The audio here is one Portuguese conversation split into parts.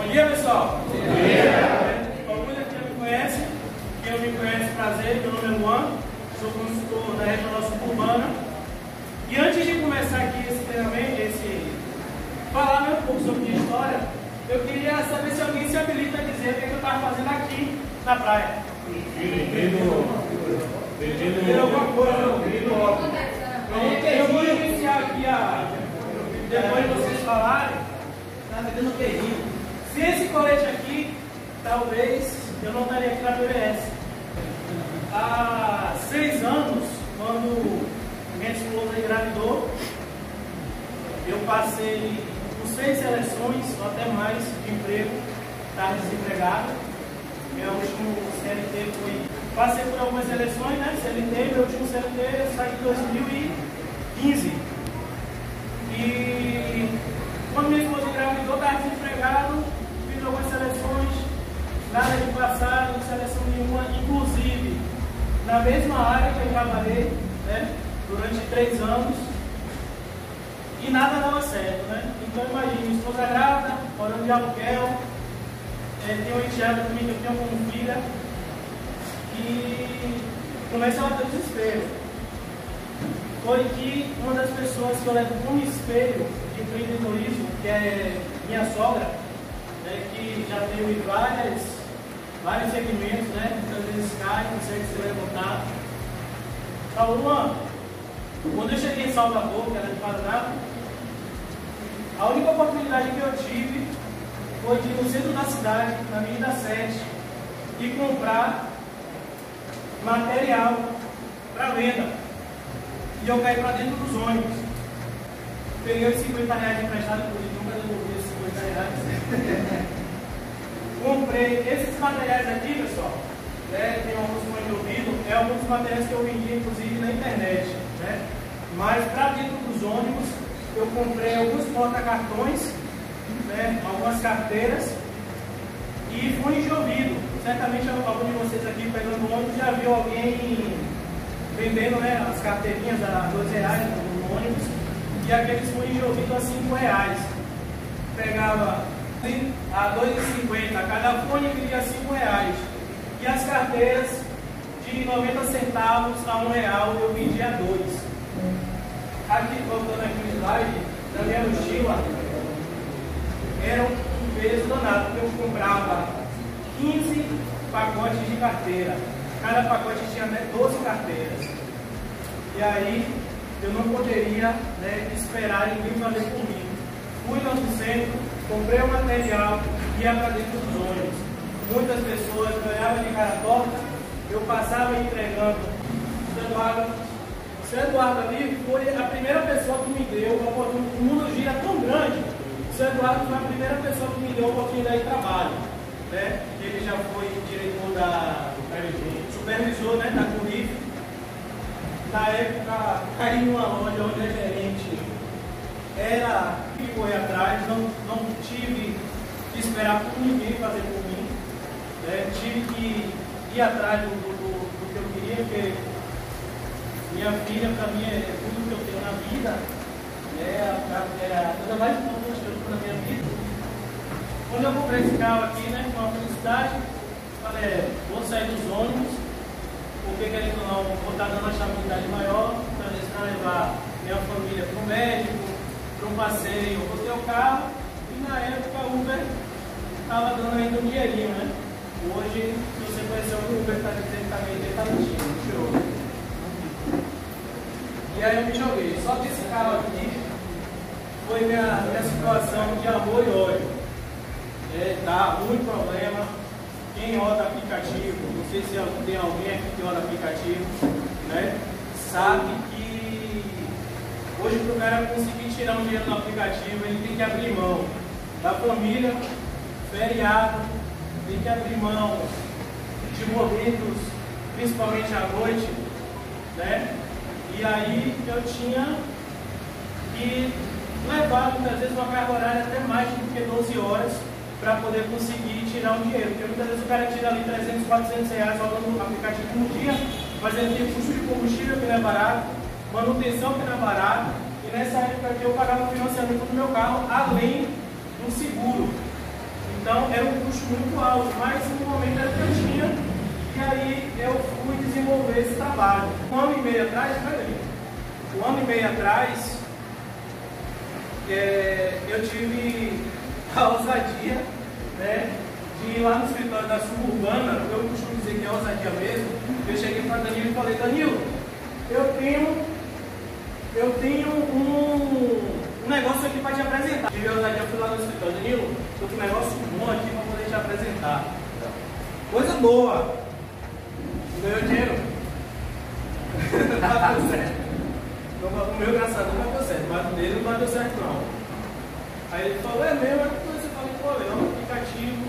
Bom dia, pessoal. Bom dia. Alguns aqui já me conhecem. Quem não me conhece, prazer. Meu nome é Luan. Sou consultor da região suburbana. E antes de começar aqui esse treinamento, esse falar né, um pouco sobre minha história, eu queria saber se alguém se habilita a dizer o que, é que eu estava fazendo aqui na praia. Pedindo alguma coisa. Eu vou iniciar aqui a. Depois de vocês falarem. Tá pedindo terrível. Se esse colete aqui, talvez eu não estaria aqui na PBS. Há seis anos, quando minha esposa engravidou, eu passei por seis seleções, ou até mais, de emprego, estava desempregado. Meu último CLT foi. Passei por algumas seleções, né? CLT, meu último CLT saí em 2015. E quando minha esposa engravidou, estava desempregado, nada de passado, seleção nenhuma, inclusive na mesma área que eu trabalhei né, durante três anos e nada dava certo. Né? Então imagine, esposa grávida, morando de aluguel, é, tem uma enteada também que eu tenho como filha e começa a ter desespero. Foi que uma das pessoas que eu levo como espelho de empreendedorismo, que é minha sogra, né, que já teve várias, vários segmentos, né, muitas vezes cai, consegue se levantar. Falou, Luan, quando eu cheguei em Salvador, que era de Paraná, a única oportunidade que eu tive foi de ir no centro da cidade, na Avenida 7, e comprar material para venda. E eu caí para dentro dos ônibus. Peguei os 50 reais emprestados, inclusive nunca devolvi esses 50 reais. Comprei esses materiais aqui, pessoal. Né, tem alguns de ouvido, é alguns materiais que eu vendi, inclusive, na internet. Né? Mas para dentro dos ônibus, eu comprei alguns porta-cartões, né, algumas carteiras e fones de ouvido. Certamente algum de vocês aqui pegando ônibus já viu alguém vendendo né, as carteirinhas a 12 reais no ônibus e aqueles fones de ouvido a 5 reais. Pegava a 2,50, cada fone vendia 5 reais. E as carteiras de 90 centavos a 1 real eu vendia a 2. Aqui, voltando aqui no slide, na minha mochila, era um peso danado, porque eu comprava 15 pacotes de carteira. Cada pacote tinha né, 12 carteiras. E aí eu não poderia né, esperar ninguém fazer comigo. Fui no centro, comprei o material e ia para dentro dos ônibus. Muitas pessoas ganhavam de cara torta, eu passava entregando. O Eduardo, o Eduardo ali foi a primeira pessoa que me deu uma oportunidade. O mundo gira tão grande. O Eduardo foi a primeira pessoa que me deu uma oportunidade de trabalho. Né? Ele já foi diretor da supervisor né, da Curif. Na época, caí numa loja onde a gerente era que foi atrás, não, não tive que esperar por ninguém fazer por mim. Né? Tive que ir atrás do, do, do, que eu queria, porque minha filha, para mim, é tudo que eu tenho na vida. Né? É a coisa mais importante que eu tenho na minha vida. Quando eu comprei esse carro aqui, né, com uma felicidade, falei, é, vou sair dos ônibus, porque querendo ou não, vou estar dando uma estabilidade maior, para levar minha família para o médico, para um passeio, vou ter o carro, e na época o Uber estava dando ainda um dinheirinho, né? Hoje, se você conhecer o Uber, está dizendo que está meio deitadinho, tirou. E aí eu me joguei. Só que esse carro aqui foi minha, minha situação de amor e ódio. É, dá muito problema. Quem roda aplicativo, não sei se tem alguém aqui que roda aplicativo, né? Sabe que hoje para o cara conseguir tirar um dinheiro no aplicativo, ele tem que abrir mão da família, feriado, tem que abrir mão de momentos, principalmente à noite, né? E aí eu tinha que levar muitas vezes uma carga horária até mais do que 12 horas para poder conseguir tirar um dinheiro. Porque muitas vezes o cara tira ali 300, 400 reais rodando o aplicativo por dia, mas ele tem custo de combustível que não é barato, manutenção que não é barato, e nessa época aqui eu pagava o financiamento do meu carro além do seguro. Então era um custo muito alto, mas no momento era que eu tinha. E aí eu fui desenvolver esse trabalho. Um ano e meio atrás, peraí, um ano e meio atrás, é, eu tive a ousadia né, de ir lá no escritório da suburbana, eu costumo dizer que é ousadia mesmo, eu cheguei para Danilo e falei, Danilo, eu tenho, eu tenho um, um negócio aqui para te apresentar. Tive ousadia, fui lá no escritório, Danilo, estou com um negócio bom aqui para poder te apresentar. Coisa boa. Ganhou dinheiro? não deu certo. O meu graças a Deus não deu certo, mas o dele não deu certo não. Aí ele falou, é mesmo, aí você falou, pô, é um aplicativo,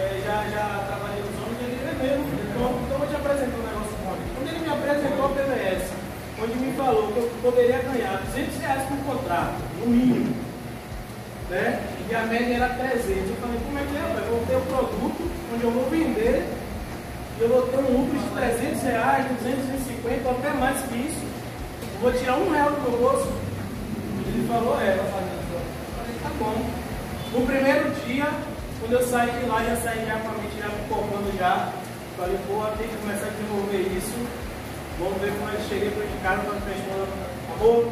é, já, já trabalhei nos homens, ele é mesmo, então, então eu vou te apresentar um negócio bom aqui. Quando ele me apresentou a PBS, onde me falou que eu poderia ganhar 200 reais por contrato, no mínimo, né? E a média era 300. Eu falei, como é que é? Eu vou ter um produto onde eu vou vender, eu vou ter um lucro de 300 reais, 200, 250, ou até mais que isso. Eu vou tirar um real do meu bolso. Ele falou, é, eu falei, tá bom. No primeiro dia, quando eu saí de lá, já saí já com a mente já me já. Falei, pô, tem que começar a desenvolver isso. Vamos ver como é cheguei para de casa para esposa. Pô,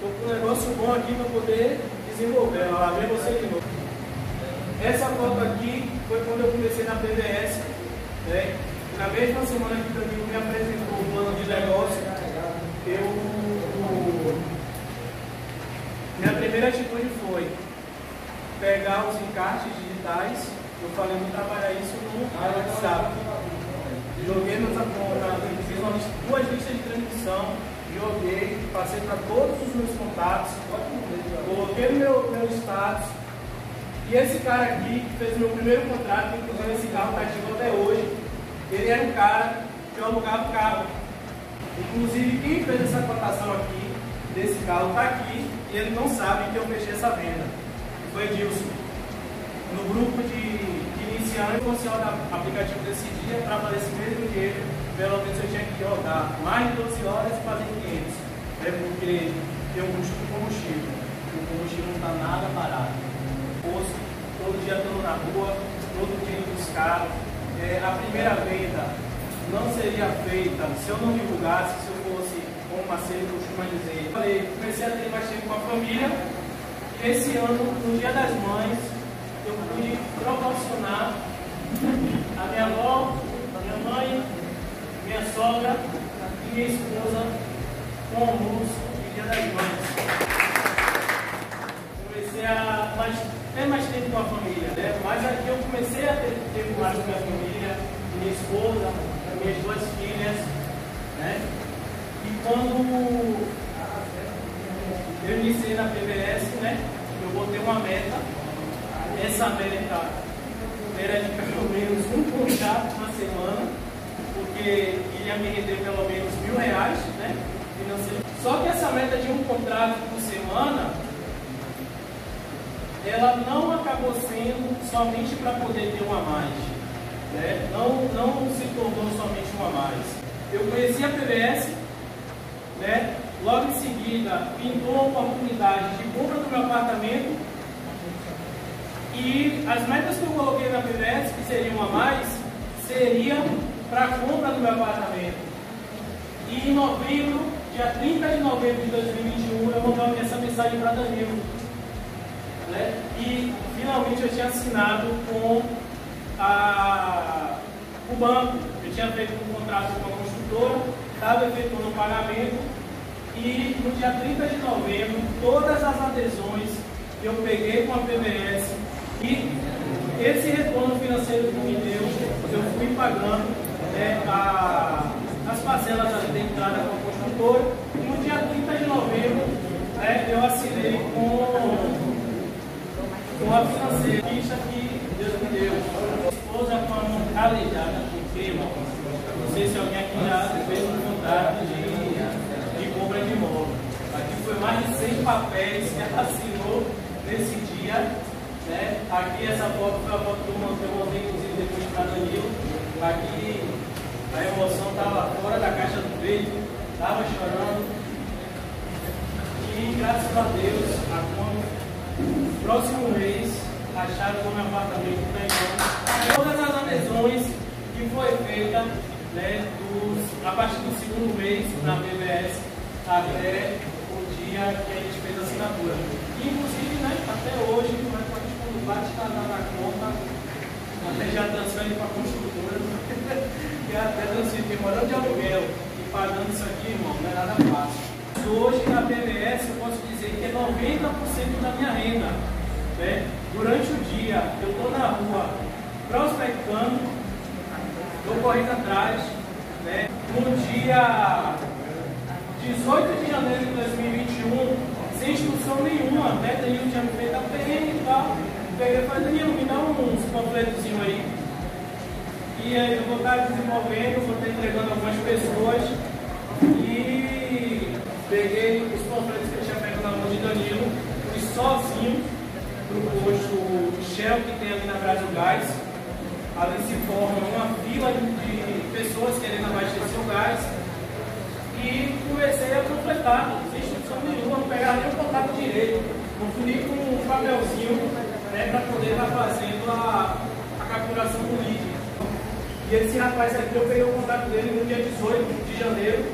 tô com um negócio bom aqui para poder desenvolver. Ela lá vem você de novo. Essa foto aqui foi quando eu comecei na PBS. Né? Na mesma semana que o Danilo me apresentou o plano de negócio, eu. Minha primeira atitude foi pegar os encartes digitais. Eu falei, vou trabalhar isso no WhatsApp. Joguei meus fiz uma duas listas de transmissão, joguei, passei para todos os meus contatos, coloquei meu, meu status. E esse cara aqui, que fez meu primeiro contrato, inclusive esse carro está ativo até hoje, ele era um cara que eu alugava o carro. Inclusive, quem fez essa cotação aqui, desse carro, está aqui, e ele não sabe que eu fechei essa venda. Foi Edilson. No grupo de, de iniciante, o do aplicativo desse dia, para fazer esse mesmo dinheiro, pelo menos eu tinha que rodar mais de 12 horas e fazer 500. É porque tem um custo de combustível. O combustível não está nada parado. Posto, todo dia estou na rua, todo dia buscar. É, a primeira venda não seria feita se eu não divulgasse, se eu fosse, como o Marcelo costuma dizer. Falei, comecei a ter mais tempo com a família. Esse ano, no Dia das Mães, eu pude proporcionar a minha avó, a minha mãe, minha sogra e minha esposa com almoço no Dia das Mães. Comecei a mais, ter mais tempo com a família, né? mas aqui eu comecei a ter tempo mais com a minha família, minha esposa, minhas duas filhas, né? E quando eu iniciei na PBS, né? Eu botei uma meta. Essa meta era de menos um contrato na semana, porque ia me render pelo menos mil reais, né? Financeiro. Só que essa meta de um contrato por semana, ela não acabou sendo somente para poder ter uma mais. Né? Não, não se tornou somente uma mais. Eu conheci a PBS, né? logo em seguida pintou a oportunidade de compra do meu apartamento e as metas que eu coloquei na PBS, que seriam a mais, seriam para a compra do meu apartamento. E em novembro, dia 30 de novembro de 2021, eu mandei essa mensagem para Danilo. Né? E finalmente eu tinha assinado com a, o banco. Eu tinha feito um contrato com a construtora, estava efetuando o pagamento e no dia 30 de novembro, todas as adesões que eu peguei com a PBS e esse retorno financeiro que me deu, eu fui pagando né, a, as parcelas da entrada com a construtora. E no dia 30 de novembro, né, eu assinei com, com a financeira que Deus me deu. Minha esposa com a mão calejada com queima. Não sei se alguém aqui já fez um contrato de, de compra de imóvel. Aqui foi mais de 100 papéis que ela assinou nesse dia? Aqui essa foto foi a foto que eu montei, eu montei inclusive depois para Danilo. Aqui a emoção estava fora da caixa do peito, estava chorando. E graças a Deus, a quando próximo mês acharam no meu apartamento pregando todas as adesões que foi feita né, dos, a partir do segundo mês na BBS até o dia que a gente fez a assinatura. Inclusive, né, até hoje, mas quando bate na, na conta, até já transfere para a construtora, e até transfere, morando de aluguel e pagando isso aqui, irmão, não é nada fácil. Hoje na BBS eu posso dizer que é 90% da minha renda. Né? Durante o dia eu estou na rua prospectando, estou correndo atrás. Né? No dia 18 de janeiro de 2021, sem instrução nenhuma, até Danilo tinha feito a PM e tal. Peguei e falei, Danilo, me dá uns panfletozinhos aí. E aí eu vou estar desenvolvendo, vou estar entregando algumas pessoas. E peguei os panfletos que eu tinha pego na mão de Danilo, fui sozinho para o posto Shell que tem ali na Brasil Gás. Ali se forma uma fila de pessoas querendo abastecer o gás e comecei a completar, sem instrução nenhuma, não pegava nem o contato direito, nem com um papelzinho né, para poder estar fazendo a, a capturação do lead. E esse rapaz aqui, eu peguei o contato dele no dia 18 de janeiro.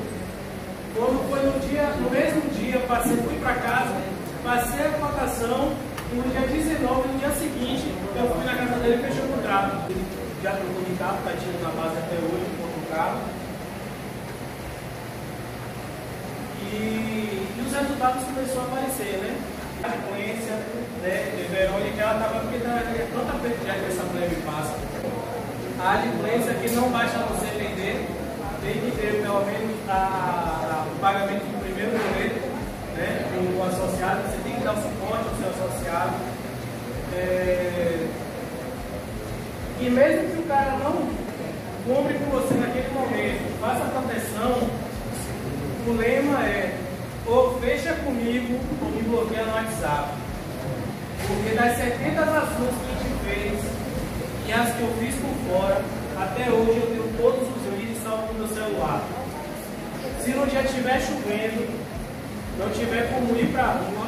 Quando foi no dia, no mesmo dia, passei, fui para casa, passei a cotação, e no dia 19, no dia seguinte, eu fui na casa dele e fechei o contrato. Já trocou de carro, está tirando na base até hoje, um carro. E, e os resultados começaram a aparecer, né? A frequência né, de Verônica, ela estava porque tanta já que essa mulher me passa. A adimplência que não basta você vender, tem que ter pelo menos a, o pagamento do primeiro boleto, né, o associado, você tem que dar o suporte ao seu associado. É, e mesmo que o cara não compre com você naquele momento, faça a proteção, o lema é ou fecha comigo ou me bloqueia no WhatsApp. Porque das 70 ações que a gente fez e as que eu fiz por fora, até hoje eu tenho todos os vídeos salvos no meu celular. Se no dia estiver chovendo, não tiver como ir para a rua,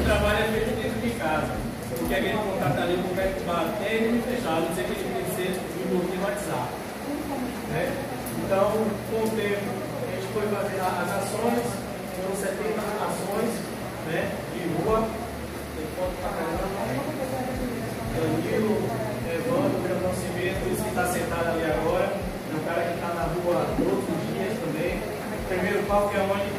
o trabalho é feito dentro de casa. Porque aquele contato ali, eu vou bater e me fechar, não sei que ele tem que ser no WhatsApp. Né? Então, com o tempo, foi fazer as ações, foram 70 ações né, de rua, tem foto para caramba. Danilo, Evandro, Brandão Cimento, esse que está sentado ali agora, é um cara que está na rua todos os dias também. Primeiro palco é onde?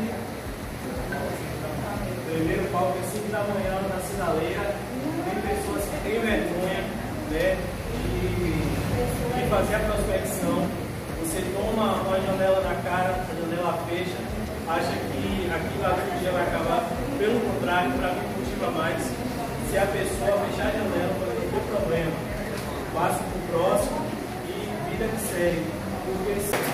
Primeiro palco é 5 da manhã na sinaleira. Tem pessoas que têm vergonha né, de, de fazer a prospecção você toma uma janela na cara, a janela fecha, acha que aquilo ali um dia vai acabar. Pelo contrário, para mim motiva mais. Se a pessoa fechar a janela, o problema, passo para o próximo e vida que segue. Porque se